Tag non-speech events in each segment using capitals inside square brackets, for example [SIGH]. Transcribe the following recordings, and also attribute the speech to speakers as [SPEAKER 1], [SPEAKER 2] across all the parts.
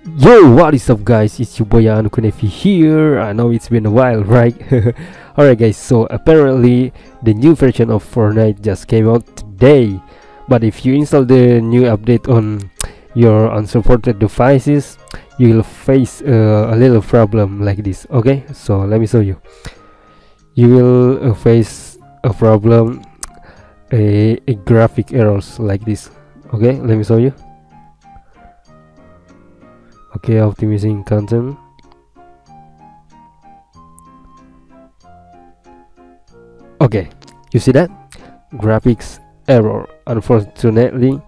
[SPEAKER 1] Yo, what is up guys? It's your boy Aan Khunaifi here. I know it's been a while, [LAUGHS] right? [LAUGHS] Alright guys, so apparently the new version of Fortnite just came out today. But if you install the new update on your unsupported devices, you will face uh, a little problem like this. Okay, so let me show you. You will uh, face a problem, a, a graphic errors like this. Okay, let me show you okay optimizing content okay you see that? Graphics error. Unfortunately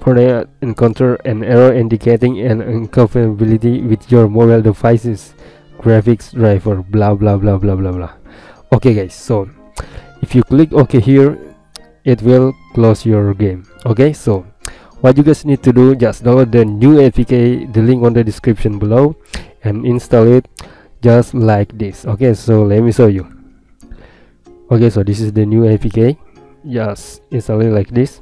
[SPEAKER 1] Fortnite encounter an error indicating an incompatibility with your mobile devices graphics driver blah blah blah blah blah blah. Okay guys so if you click ok here it will close your game. Okay so what you guys need to do just download the new apk the link on the description below and install it just like this. Okay so let me show you. Okay so this is the new apk just install it like this.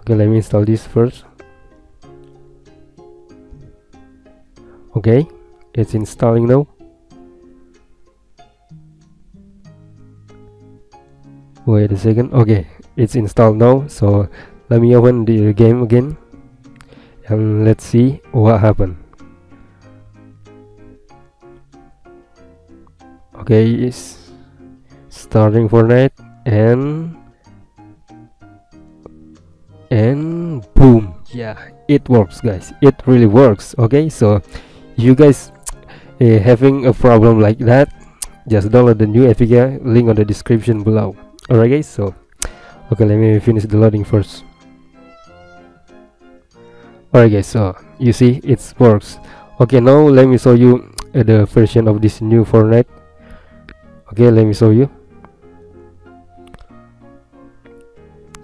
[SPEAKER 1] Okay let me install this first. Okay it's installing now. Wait a second. Okay it's installed now so let me open the game again and let's see what happened. Okay it's starting Fortnite and and boom. Yeah. It works guys. It really works okay? So you guys uh, having a problem like that just download the new APK link on the description below. Alright guys so okay let me finish the loading first alright guys so you see it works. Okay now let me show you uh, the version of this new Fortnite. Okay let me show you.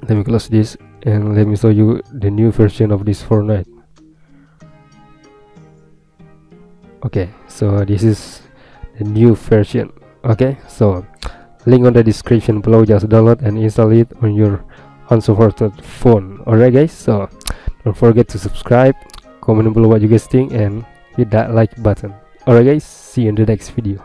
[SPEAKER 1] Let me close this and let me show you the new version of this Fortnite. Okay so this is the new version. Okay so link on the description below. Just download and install it on your unsupported phone. Alright guys so don't forget to subscribe comment below what you guys think and hit that like button. Alright guys see you in the next video